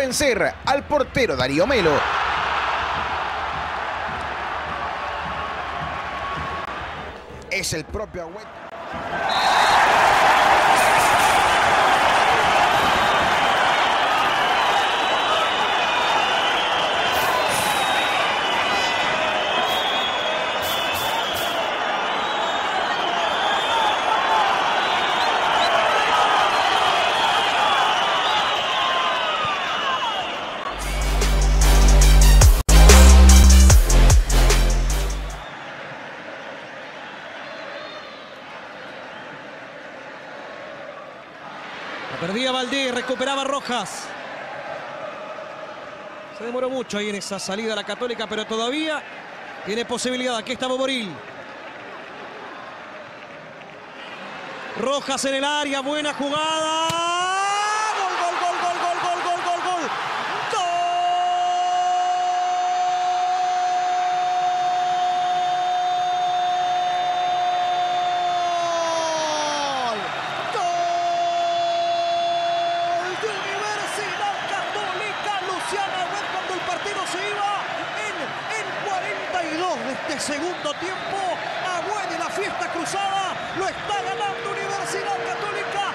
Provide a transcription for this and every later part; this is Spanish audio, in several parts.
vencer al portero Darío Melo. Es el propio Agüed. Recuperaba Rojas. Se demoró mucho ahí en esa salida la Católica, pero todavía tiene posibilidad. Aquí está Boboril. Rojas en el área, buena jugada. Este segundo tiempo. Agüed y la fiesta cruzada lo está ganando Universidad Católica.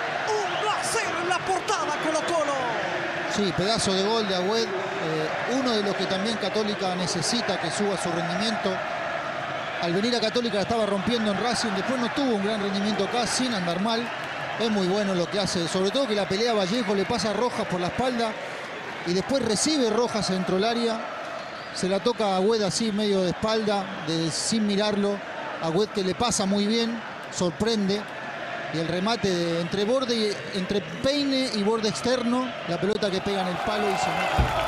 1 a 0 en la portada Colo Colo. Sí, pedazo de gol de Agüed. eh, uno de los que también Católica necesita que suba su rendimiento. Al venir a Católica la estaba rompiendo en Racing. Después no tuvo un gran rendimiento acá sin andar mal. Es muy bueno lo que hace. Sobre todo que la pelea Vallejo le pasa a Rojas por la espalda. Y después recibe Rojas dentro del área. Se la toca a Agüed así medio de espalda, de- sin mirarlo. Agüed que le pasa muy bien, sorprende. Y el remate entre borde entre peine y borde externo, la pelota que pega en el palo y se mete.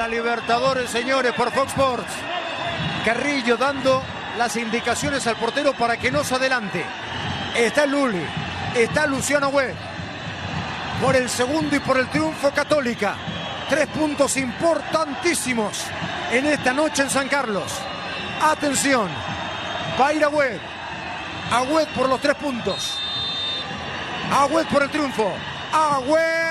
La Libertadores, señores, por Fox Sports. Carrillo dando las indicaciones al portero para que no se adelante. Está Luli, está Luciano Webb. Por el segundo y por el triunfo Católica. Tres puntos importantísimos en esta noche en San Carlos. Atención, Va a ir Agüed. Agüed por los tres puntos. Agüed por el triunfo. Agüed.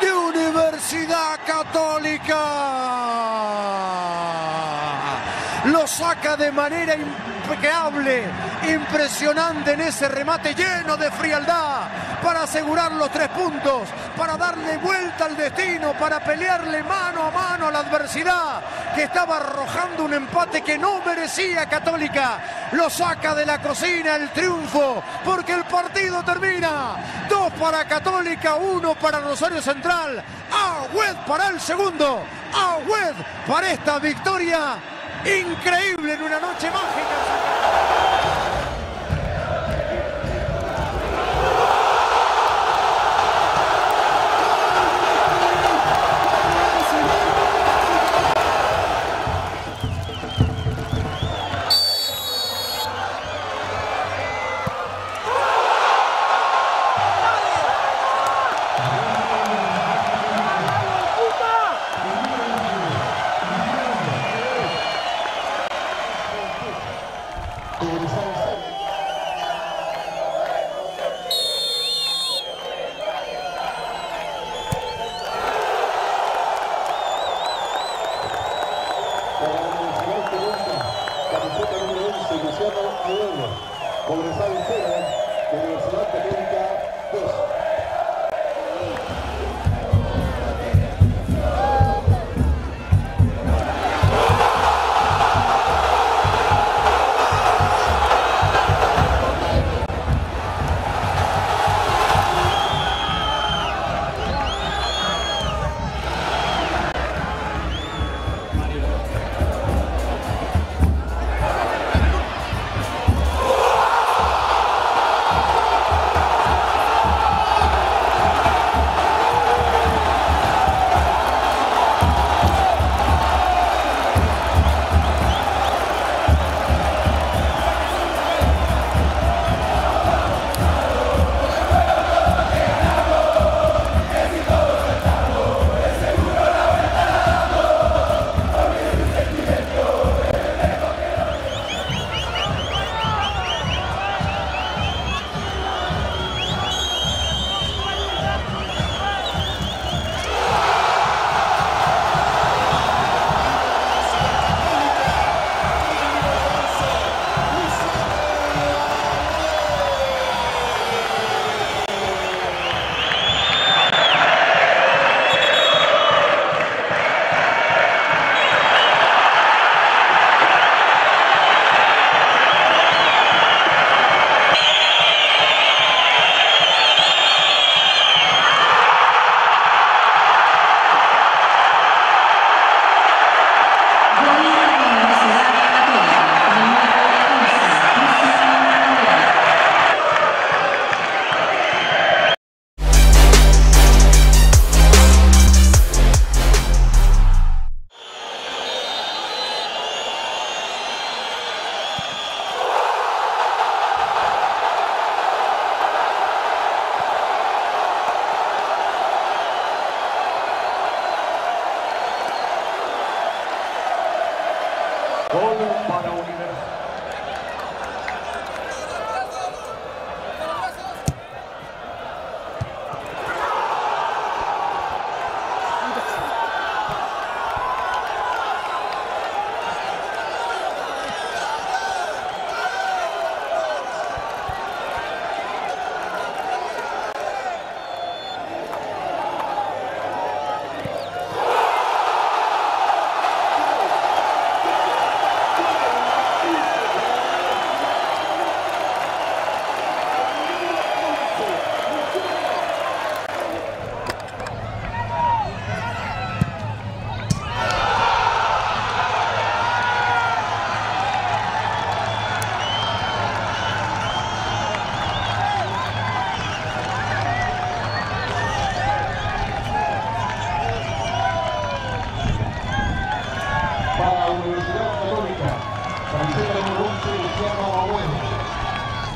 de Universidad Lo saca de manera impecable, impresionante en ese remate lleno de frialdad para asegurar los tres puntos, para darle vuelta al destino, para pelearle mano a mano a la adversidad que estaba arrojando un empate que no merecía Católica. Lo saca de la cocina el triunfo, porque el partido termina. Dos para Católica, uno para Rosario Central. Agüed para el segundo. Agüed para esta victoria increíble en una noche mágica.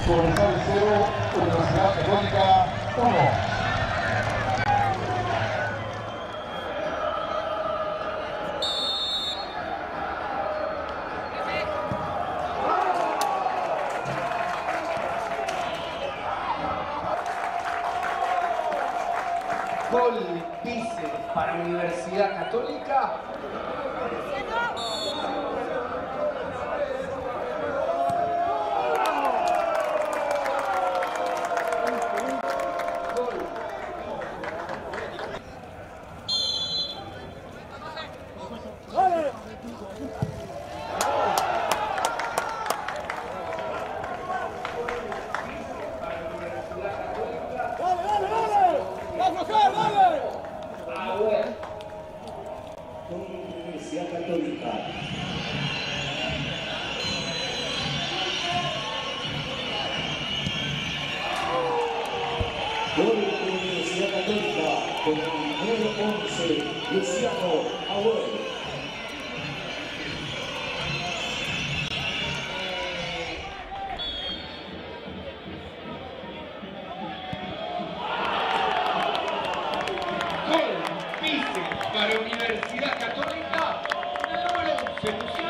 こう、ミを織り出すが、エボニカとも Universidad Católica. Gol de Universidad Católica con el número 11, Luciano Agüero. Universidad Católica, número 11,